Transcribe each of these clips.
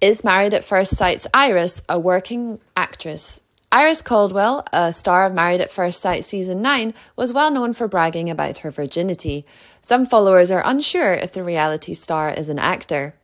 Is Married at First Sight's Iris a working actress? Iris Caldwell, a star of Married at First Sight season 9, was well known for bragging about her virginity. Some followers are unsure if the reality star is an actor.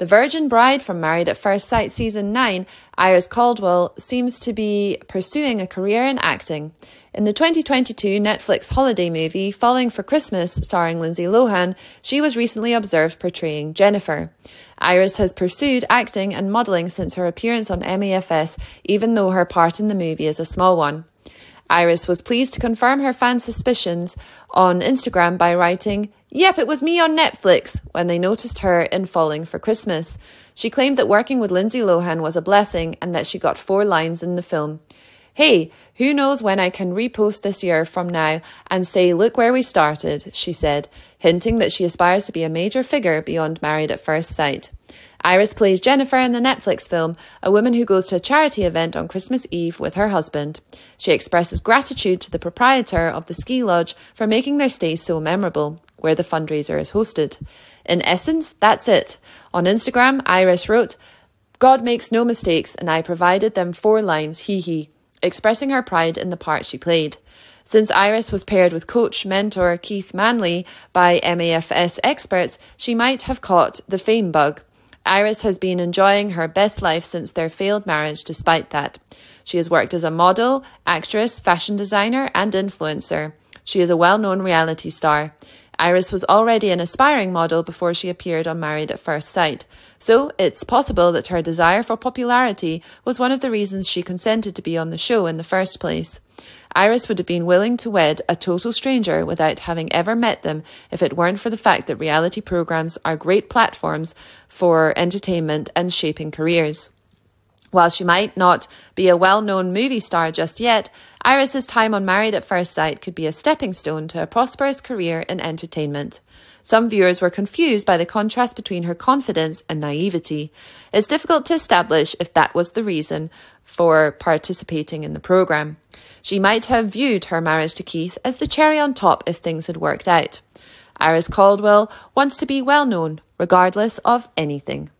The virgin bride from Married at First Sight season 9, Iris Caldwell, seems to be pursuing a career in acting. In the 2022 Netflix holiday movie Falling for Christmas, starring Lindsay Lohan, she was recently observed portraying Jennifer. Iris has pursued acting and modelling since her appearance on MAFS, even though her part in the movie is a small one. Iris was pleased to confirm her fans' suspicions on Instagram by writing, Yep, it was me on Netflix when they noticed her in Falling for Christmas. She claimed that working with Lindsay Lohan was a blessing and that she got four lines in the film. Hey, who knows when I can repost this year from now and say, look where we started, she said, hinting that she aspires to be a major figure beyond Married at First Sight. Iris plays Jennifer in the Netflix film, a woman who goes to a charity event on Christmas Eve with her husband. She expresses gratitude to the proprietor of the ski lodge for making their stay so memorable, where the fundraiser is hosted. In essence, that's it. On Instagram, Iris wrote, God makes no mistakes, and I provided them four lines, hee hee, expressing her pride in the part she played. Since Iris was paired with coach mentor Keith Manley by MAFS experts, she might have caught the fame bug. Iris has been enjoying her best life since their failed marriage, despite that. She has worked as a model, actress, fashion designer, and influencer. She is a well known reality star. Iris was already an aspiring model before she appeared on Married at First Sight, so it's possible that her desire for popularity was one of the reasons she consented to be on the show in the first place. Iris would have been willing to wed a total stranger without having ever met them if it weren't for the fact that reality programs are great platforms for entertainment and shaping careers. While she might not be a well known movie star just yet, Iris's time on Married at First Sight could be a stepping stone to a prosperous career in entertainment. Some viewers were confused by the contrast between her confidence and naivety. It's difficult to establish if that was the reason for participating in the programme. She might have viewed her marriage to Keith as the cherry on top if things had worked out. Iris Caldwell wants to be well known, regardless of anything.